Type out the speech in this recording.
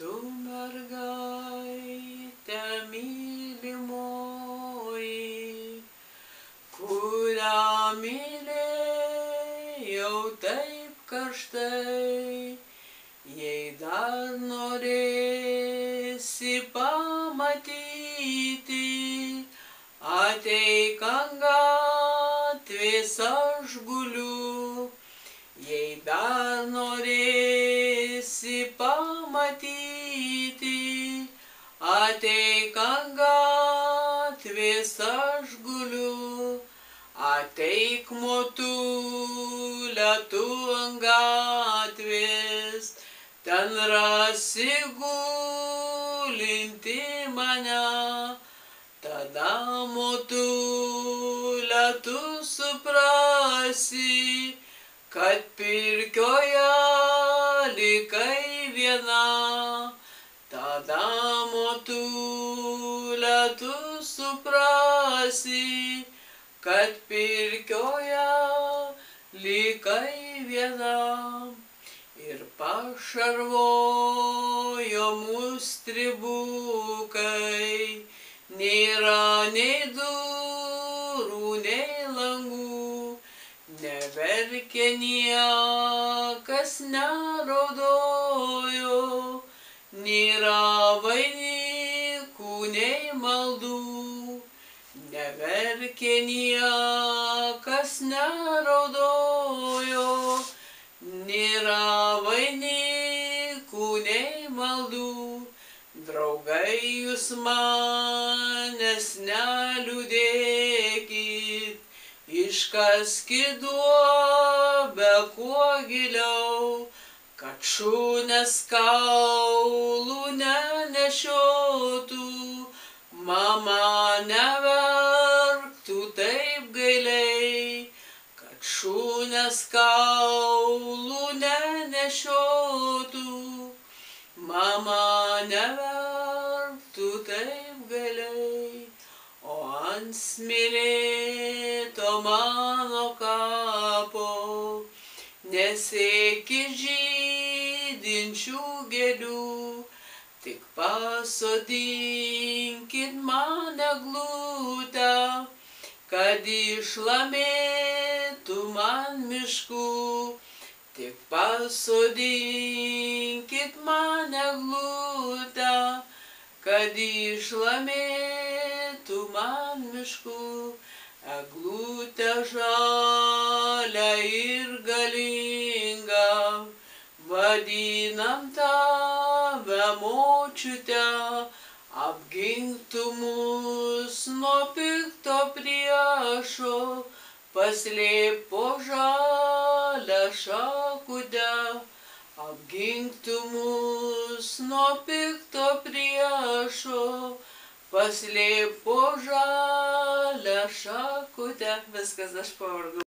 Tu mergaitė mylimoji, kurią mylėjau taip karštai, jei dar norėsi pamatyti, ateik ant gatvės aš ateik ant gatvės aš guliu, ateik motulė tu ant gatvės, ten rasi gulinti mane. Tada motulė tu suprasi, kad pirkioje likai viena. Tada motulė tu suprasi, kad pirkioje likai viena. Ir pašarvojo mus tribukai, nėra nei durų, nei langų, neverkė niekas neraudojo, neverkė niekas neraudojo, nėra vainikų, nei maldų. Draugai, jūs manęs neliūdėkit, iškaskit duobę kuo giliau, kad šūnės kaulų nenešiotų, mama neverktų taip gailiai, kad šūnės kaulų nenešiotų. Mama neverktų taip galiai, o ant smėlėto mano kapo nesėki žydinčių gėlių, tik pasodinkit mane glūtę, kad išlamėtų man miškų. Tik pasodinkit mane glūtę, kad išlamėtų man miškų. Eglutė žalia ir galinga, vadinam tave močiute, apginktų mus nuo pikto priešo, paslėp po žalę šakudę, apginktų mus nuo pikto priešo, paslėp po žalę šakudę. Viskas, aš pavargau.